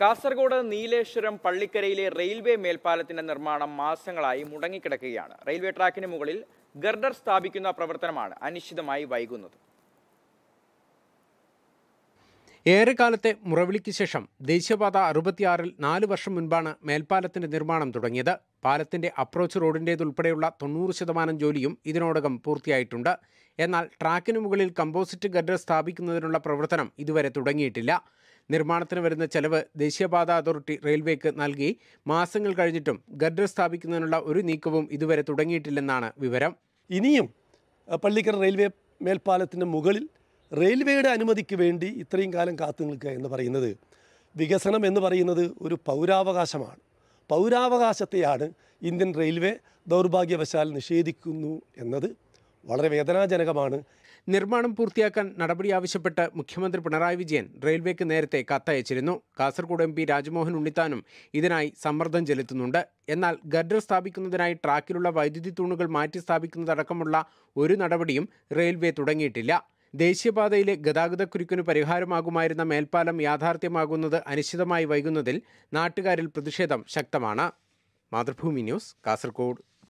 കാസർഗോഡ് നീലേശ്വരം പള്ളിക്കരയിലെ റെയിൽവേ മേൽപ്പാലത്തിന്റെ നിർമ്മാണം മാസങ്ങളായി മുടങ്ങിക്കിടക്കുകയാണ്. റെയിൽവേ ട്രാക്കിന് മുകളിൽ ഗർഡർ സ്ഥാപിക്കുന്ന പ്രവർത്തനമാണ് അനിശ്ചിതമായി വൈകുന്നത്. ഏറെക്കാലത്തെ മുറവിളിക്ക് ശേഷം ദേശീയപാത അറുപത്തിയാറിൽ നാല് വർഷം മുൻപാണ് മേൽപ്പാലത്തിന്റെ നിർമ്മാണം തുടങ്ങിയത്. പാലത്തിന്റെ അപ്രോച്ച് റോഡിന്റേതുൾപ്പെടെയുള്ള തൊണ്ണൂറ് ശതമാനം ജോലിയും ഇതിനോടകം പൂർത്തിയായിട്ടുണ്ട്. എന്നാൽ ട്രാക്കിന് മുകളിൽ കമ്പോസിറ്റ് ഗർഡർ സ്ഥാപിക്കുന്നതിനുള്ള പ്രവർത്തനം ഇതുവരെ തുടങ്ങിയിട്ടില്ല. നിർമ്മാണത്തിന് വരുന്ന ചെലവ് ദേശീയപാത അതോറിറ്റി റെയിൽവേക്ക് നൽകി. മാസങ്ങൾ കഴിഞ്ഞിട്ടും ഗഡർ സ്ഥാപിക്കുന്നതിനുള്ള ഒരു നീക്കവും ഇതുവരെ തുടങ്ങിയിട്ടില്ലെന്നാണ് വിവരം. ഇനിയും പള്ളിക്കര റെയിൽവേ മേൽപ്പാലത്തിന്റെ മുകളിൽ റെയിൽവേയുടെ അനുമതിക്ക് വേണ്ടി ഇത്രയും കാലം കാത്തു നിൽക്കുക എന്ന് പറയുന്നത് വികസനം എന്ന് പറയുന്നത് ഒരു പൗരാവകാശമാണ്. പൗരാവകാശത്തെയാണ് ഇന്ത്യൻ റെയിൽവേ ദൗർഭാഗ്യവശാൽ നിഷേധിക്കുന്നു എന്നത് വളരെ വേദനാജനകമാണ്. നിർമ്മാണം പൂർത്തിയാക്കാൻ നടപടി ആവശ്യപ്പെട്ട് മുഖ്യമന്ത്രി പിണറായി വിജയൻ റെയിൽവേക്ക് നേരത്തെ കത്തയച്ചിരുന്നു. കാസർഗോഡ് എം പി രാജ്മോഹൻ ഉണ്ണിത്താനും ഇതിനായി സമ്മർദ്ദം ചെലുത്തുന്നുണ്ട്. എന്നാൽ ഗഡർ സ്ഥാപിക്കുന്നതിനായി ട്രാക്കിലുള്ള വൈദ്യുതി തൂണുകൾ മാറ്റി സ്ഥാപിക്കുന്നതടക്കമുള്ള ഒരു നടപടിയും റെയിൽവേ തുടങ്ങിയിട്ടില്ല. ദേശീയപാതയിലെ ഗതാഗതക്കുരുക്കിന് പരിഹാരമാകുമായിരുന്ന മേൽപ്പാലം യാഥാർത്ഥ്യമാകുന്നത് അനിശ്ചിതമായി വൈകുന്നതിൽ നാട്ടുകാരിൽ പ്രതിഷേധം ശക്തമാണ്. മാതൃഭൂമി ന്യൂസ് കാസർഗോഡ്.